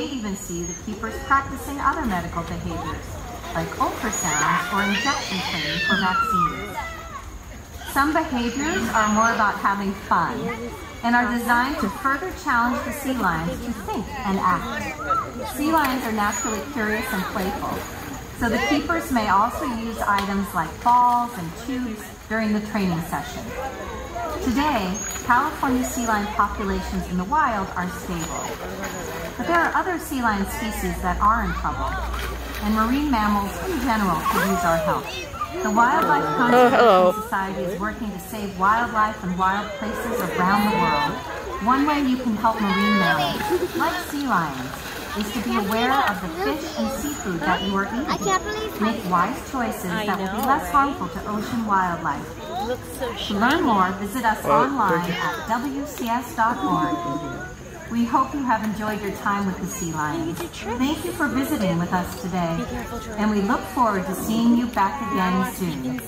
may even see the keepers practicing other medical behaviors, like ultrasounds or injection training for vaccines. Some behaviors are more about having fun and are designed to further challenge the sea lions to think and act. Sea lions are naturally curious and playful, so the keepers may also use items like balls and tubes during the training session. Today, California sea lion populations in the wild are stable. But there are other sea lion species that are in trouble, and marine mammals in general could use our help. The Wildlife oh, Conservation. Society is working to save wildlife and wild places around the world. One way you can help marine mammals, like sea lions, is to be aware of the fish and seafood that you are eating. I can't believe Make wise choices I that will be less right? harmful to ocean wildlife. so To learn more, visit us Oh, online at wcs.org. We hope you have enjoyed your time with the sea lions. Thank you for visiting with us today, and we look forward to seeing you back again soon.